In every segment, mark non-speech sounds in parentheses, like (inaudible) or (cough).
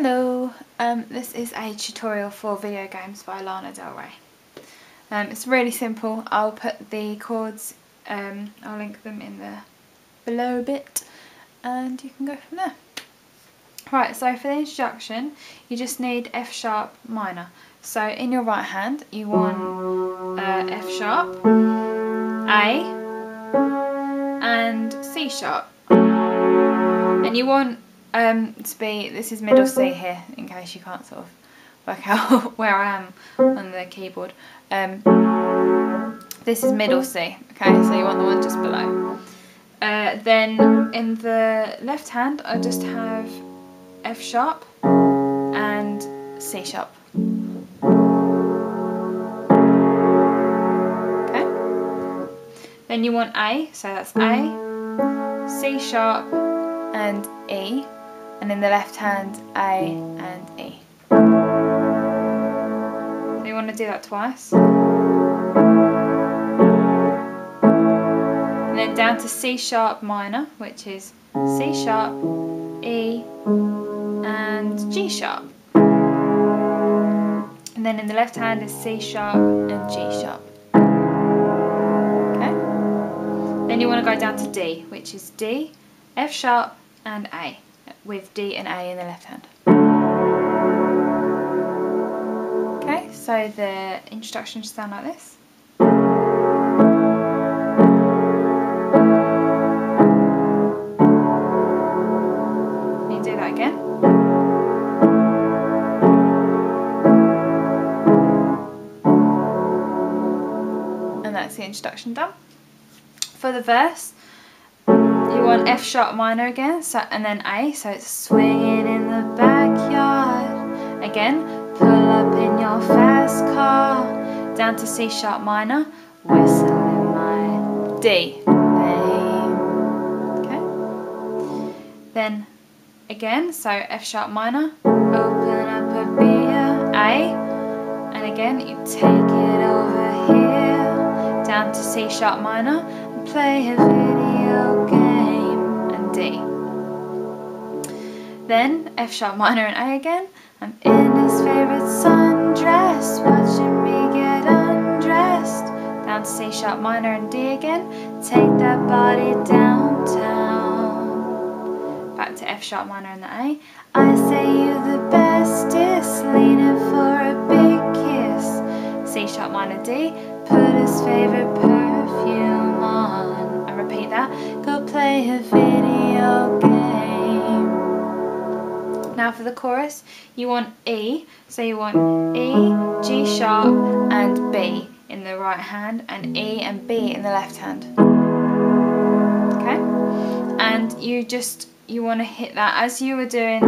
Hello, um, this is a tutorial for video games by Lana Del Rey. Um, it's really simple. I'll put the chords, um, I'll link them in the below bit and you can go from there. Right, so for the introduction you just need F sharp minor. So in your right hand you want uh, F sharp, A and C sharp. And you want um, to be, this is middle C here, in case you can't sort of work (laughs) out where I am on the keyboard. Um, this is middle C, okay, so you want the one just below. Uh, then in the left hand, I just have F sharp and C sharp. Okay. Then you want A, so that's A, C sharp and E and in the left hand A and E. So you want to do that twice. And then down to C sharp minor, which is C sharp, E and G sharp. And then in the left hand is C sharp and G sharp. Okay? Then you want to go down to D, which is D, F sharp and A with D and A in the left hand. Okay, so the introduction should sound like this. Can you do that again? And that's the introduction done. For the verse, want F sharp minor again, so and then A, so it's swinging in the backyard. Again, pull up in your fast car, down to C sharp minor, whistling my D. Okay. Then again, so F sharp minor, open up a beer, A, and again you take it over here, down to C sharp minor, and play a video. Then F sharp minor and A again. I'm in his favorite sundress, watching me get undressed. Down to C sharp minor and D again. Take that body downtown. Back to F sharp minor and the A. I say you the bestest, leaning for a big kiss. C sharp minor D. Put his favorite perfume on I repeat that. Go play a video Now for the chorus, you want E, so you want E, G sharp and B in the right hand and E and B in the left hand. Okay? And you just, you want to hit that as you were doing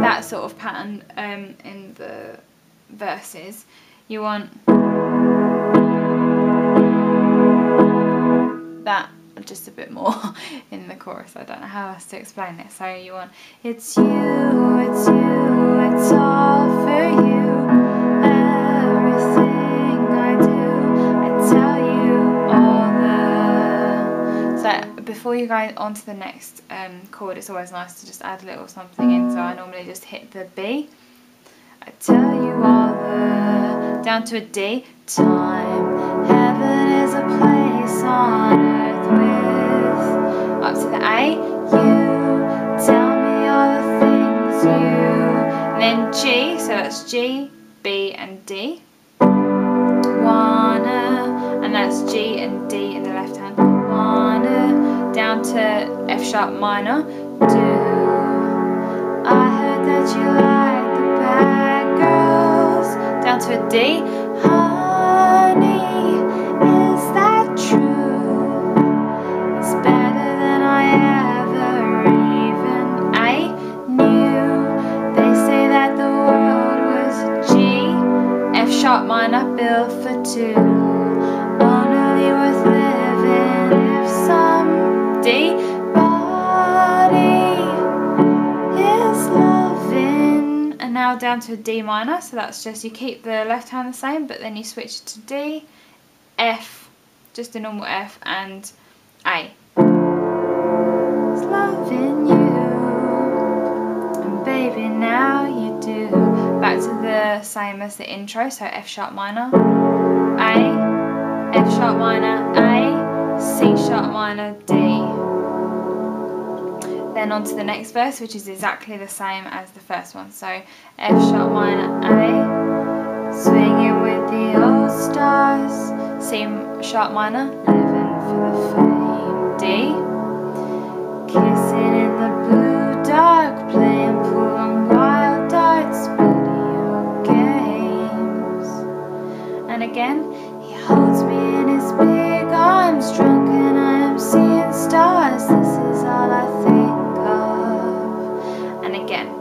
that sort of pattern um, in the verses. You want that just a bit more (laughs) in the chorus. I don't know how else to explain it. So you want, it's you, it's you, it's all for you. Everything I do, I tell you all the... So before you go on to the next um, chord, it's always nice to just add a little something in. So I normally just hit the B. I tell you all the... Down to a D. Time, heaven is a place on up You tell me all the things you. And then G, so that's G, B, and D. Wanna, and that's G and D in the left hand. Wanna, down to F sharp minor. Do. I heard that you like the bad girls. Down to a D. sharp minor bill for two. Only worth living if somebody is loving. And now down to a D minor, so that's just you keep the left hand the same, but then you switch to D, F, just a normal F, and A. It's loving you. baby now you do. Back to the same as the intro, so F sharp minor, A, F sharp minor, A, C sharp minor, D. Then on to the next verse, which is exactly the same as the first one. So F sharp minor, A, swinging with the old stars, C sharp minor, living for the fame, D, And again, he holds me in his big arms, drunk and I am seeing stars. This is all I think of. And again,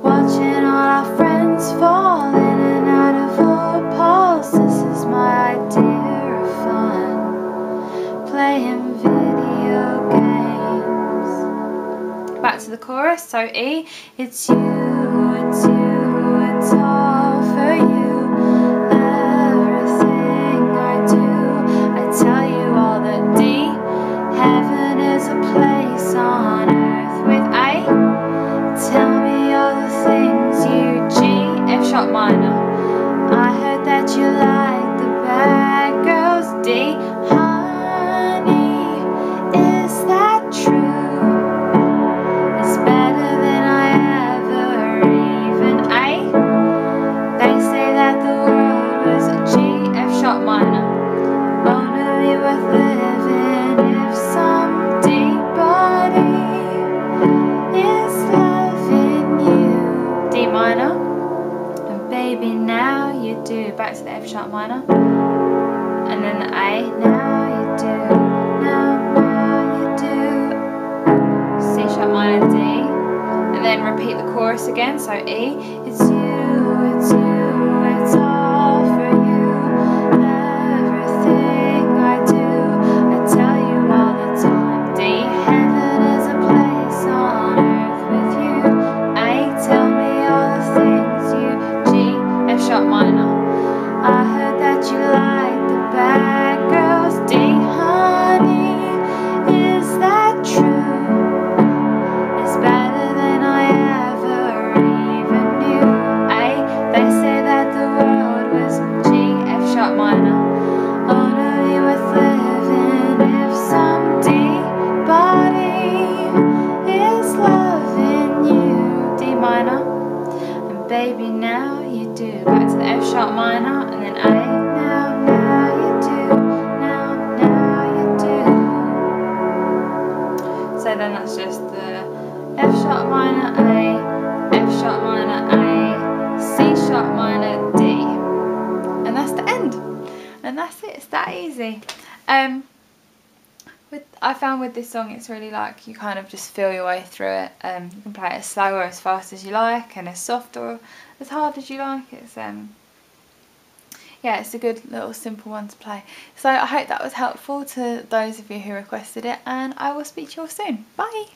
watching all our friends fall in and out of our poles. This is my idea of fun, playing video games. Back to the chorus. So E, it's you, Back to the F sharp minor. And then the A. Now you do. Now, now you do. C sharp minor, D. And then repeat the chorus again. So E. It's you, baby, now you do. Back to the F sharp minor and then A. Now, now you do. Now, now you do. So then that's just the F sharp minor, A, F sharp minor, A, C sharp minor, D. And that's the end. And that's it. It's that easy. Um, with I found with this song it's really like you kind of just feel your way through it. Um, you can play it as slow or as fast as you like and as soft or as hard as you like. It's um yeah, it's a good little simple one to play. So I hope that was helpful to those of you who requested it and I will speak to you all soon. Bye!